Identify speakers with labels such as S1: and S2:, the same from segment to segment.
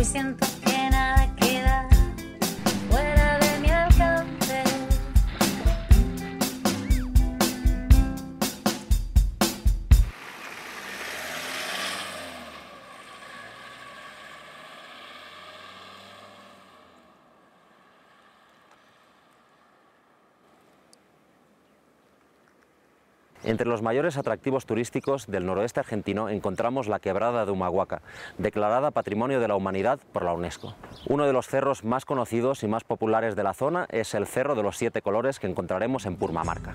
S1: Hoy siento que nada queda
S2: Entre los mayores atractivos turísticos del noroeste argentino encontramos la quebrada de Humahuaca, declarada Patrimonio de la Humanidad por la UNESCO. Uno de los cerros más conocidos y más populares de la zona es el Cerro de los Siete Colores que encontraremos en Purmamarca.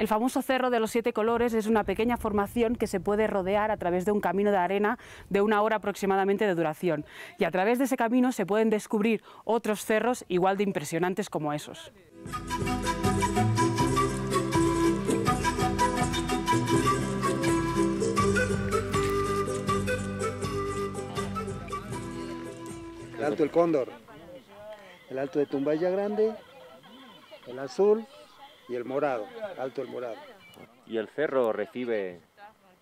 S3: El famoso Cerro de los Siete Colores es una pequeña formación que se puede rodear a través de un camino de arena de una hora aproximadamente de duración. Y a través de ese camino se pueden descubrir otros cerros igual de impresionantes como esos.
S4: El Alto del Cóndor, el Alto de Tumbaya Grande, el Azul y el Morado, Alto del Morado.
S2: Y el cerro recibe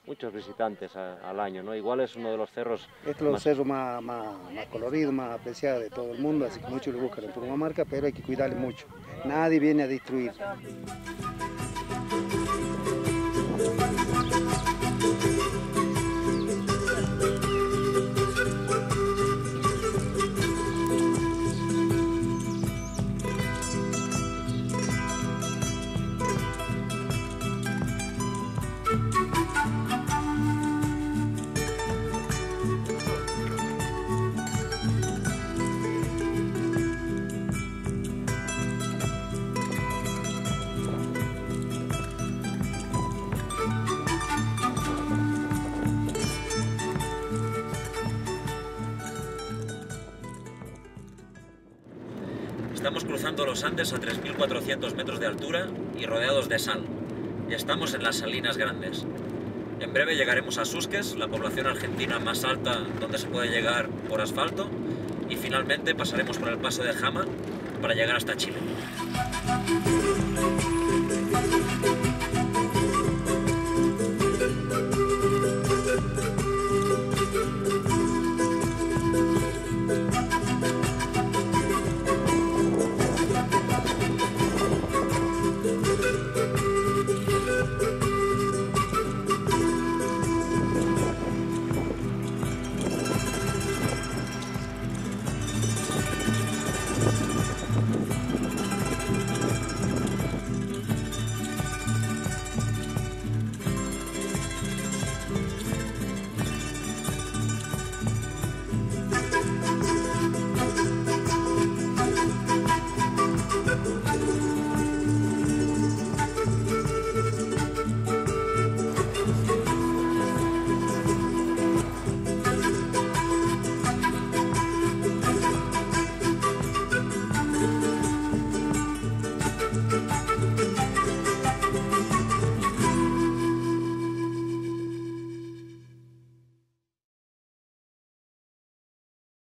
S2: muchos visitantes a- al año, ¿no? Igual es uno de los cerros
S4: Este es los cerros más, más, más coloridos, más apreciados de todo el mundo, así que muchos lo buscan en Purmamarca, pero hay que cuidarle mucho. Nadie viene a destruir.
S2: Estamos cruzando los Andes a 3.400 metros de altura y rodeados de sal. Y estamos en las Salinas Grandes. En breve llegaremos a Susques, la población argentina más alta donde se puede llegar por asfalto. Y finalmente pasaremos por el paso de Jama para llegar hasta Chile.